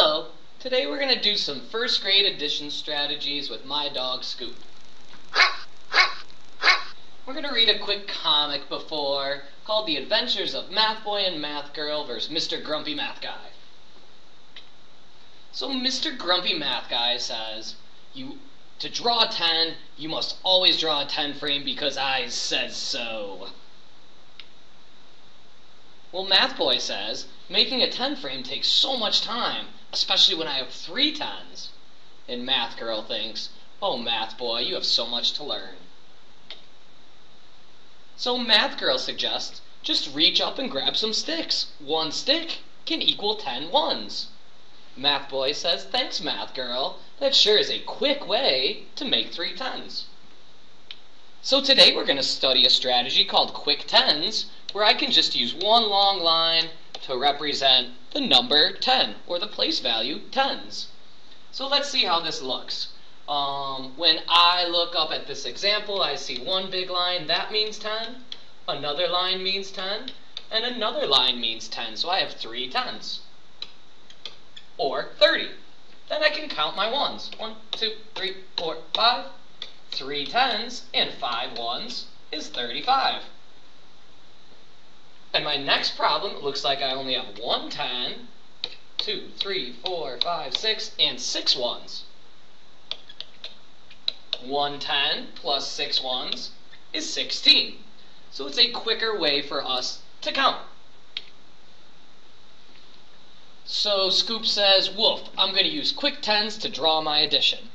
Hello. Today we're going to do some first grade addition strategies with my dog Scoop. We're going to read a quick comic before called The Adventures of Math Boy and Math Girl versus Mr. Grumpy Math Guy. So Mr. Grumpy Math Guy says, "You to draw a 10, you must always draw a 10 frame because I says so." Well, Math Boy says, making a 10 frame takes so much time, especially when I have three tens. And Math Girl thinks, oh, Math Boy, you have so much to learn. So Math Girl suggests, just reach up and grab some sticks. One stick can equal 10 ones. Math Boy says, thanks, Math Girl. That sure is a quick way to make three tens. So today we're going to study a strategy called quick tens, where I can just use one long line to represent the number 10, or the place value tens. So let's see how this looks. Um, when I look up at this example, I see one big line, that means 10, another line means 10, and another line means 10, so I have three tens. Or 30. Then I can count my ones. One, two, three, four, five. Three tens and five ones is 35. And my next problem looks like I only have one 10, 2, 3, 4, 5, 6, and 6 ones. 1 10 plus 6 ones is 16. So it's a quicker way for us to count. So Scoop says, Wolf, I'm going to use quick tens to draw my addition.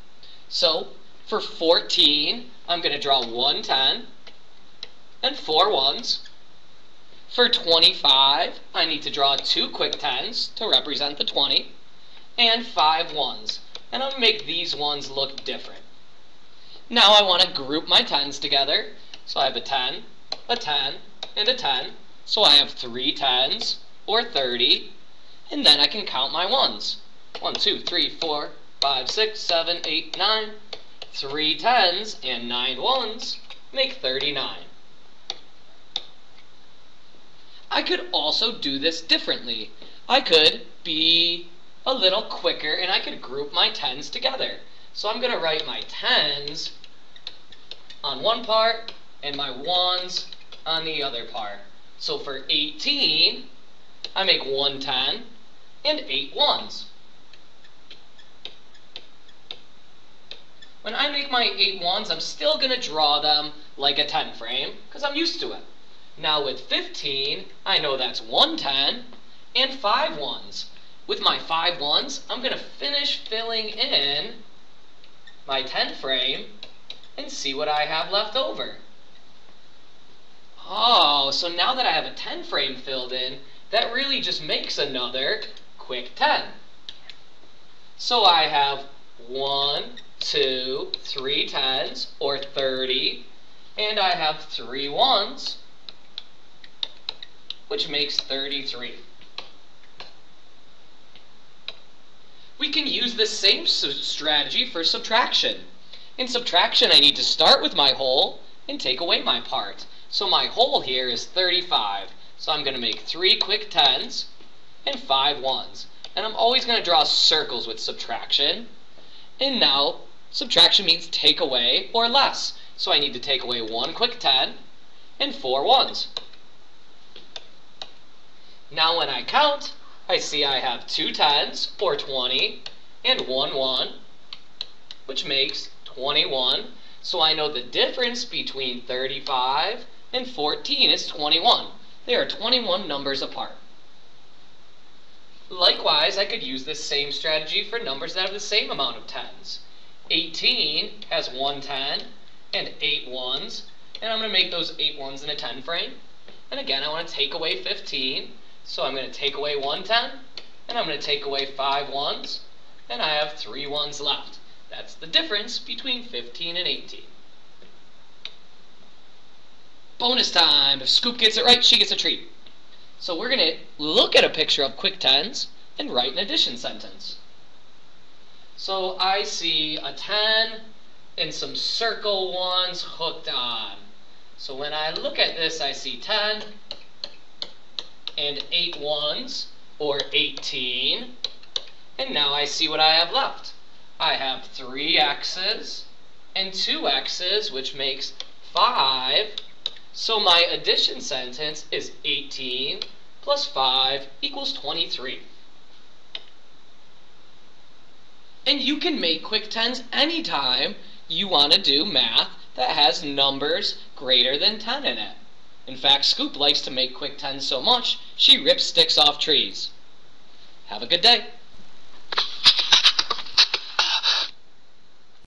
So for 14, I'm going to draw one 10 and four ones. For 25, I need to draw two quick tens to represent the 20, and five ones. And I'm going to make these ones look different. Now I want to group my tens together. So I have a 10, a 10, and a 10. So I have three tens, or 30, and then I can count my ones. 1, 2, 3, 4, 5, 6, 7, 8, 9. Three tens and nine ones make 39. I could also do this differently. I could be a little quicker and I could group my tens together. So I'm going to write my tens on one part and my ones on the other part. So for 18, I make one 10 and eight ones. When I make my eight ones, I'm still going to draw them like a 10 frame because I'm used to it. Now with 15, I know that's one 10 and five ones. With my five ones, I'm going to finish filling in my 10 frame and see what I have left over. Oh, so now that I have a 10 frame filled in, that really just makes another quick 10. So I have one, two, three tens, or 30, and I have three ones, which makes 33. We can use the same strategy for subtraction. In subtraction, I need to start with my whole and take away my part. So my whole here is 35. So I'm going to make three quick tens and five ones. And I'm always going to draw circles with subtraction. And now, subtraction means take away or less. So I need to take away one quick 10 and four ones. Now when I count, I see I have two tens, or 20, and one 1, which makes 21. So I know the difference between 35 and 14 is 21. They are 21 numbers apart. Likewise, I could use this same strategy for numbers that have the same amount of tens. 18 has one 10 and eight ones, and I'm going to make those eight ones in a 10 frame. And again, I want to take away 15, so I'm going to take away one 10, and I'm going to take away five ones, and I have three ones left. That's the difference between 15 and 18. Bonus time! If Scoop gets it right, she gets a treat. So we're going to look at a picture of quick tens and write an addition sentence. So I see a 10 and some circle ones hooked on. So when I look at this, I see 10 and 8 ones, or 18. And now I see what I have left. I have three x's and two x's, which makes 5. So my addition sentence is 18 plus 5 equals 23. And you can make quick tens anytime you want to do math that has numbers greater than 10 in it. In fact, Scoop likes to make quick tens so much, she rips sticks off trees. Have a good day.